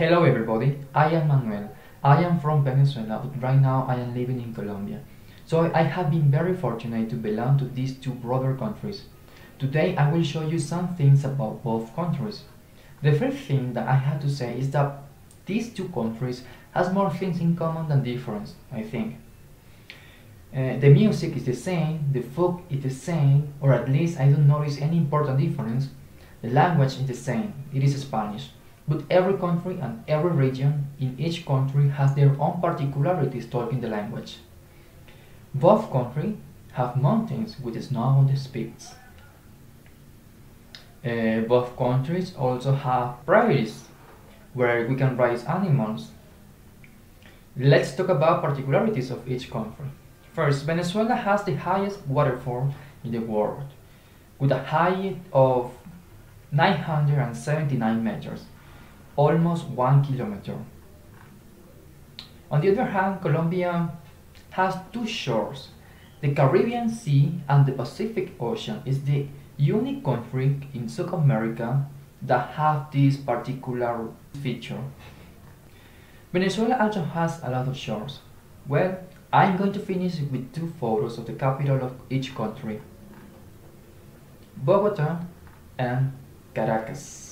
Hello everybody, I am Manuel. I am from Venezuela, but right now I am living in Colombia. So I have been very fortunate to belong to these two brother countries. Today I will show you some things about both countries. The first thing that I have to say is that these two countries has more things in common than difference, I think. Uh, the music is the same, the food is the same, or at least I don't notice any important difference. The language is the same, it is Spanish. But every country and every region in each country has their own particularities talking the language. Both countries have mountains with snow on the peaks. Uh, both countries also have prairies where we can raise animals. Let's talk about particularities of each country. First, Venezuela has the highest waterfall in the world, with a height of 979 meters, almost one kilometer. On the other hand, Colombia has two shores. The Caribbean Sea and the Pacific Ocean is the unique country in South America that have this particular feature. Venezuela also has a lot of shores. Well, I'm going to finish with two photos of the capital of each country. Bogota and Caracas.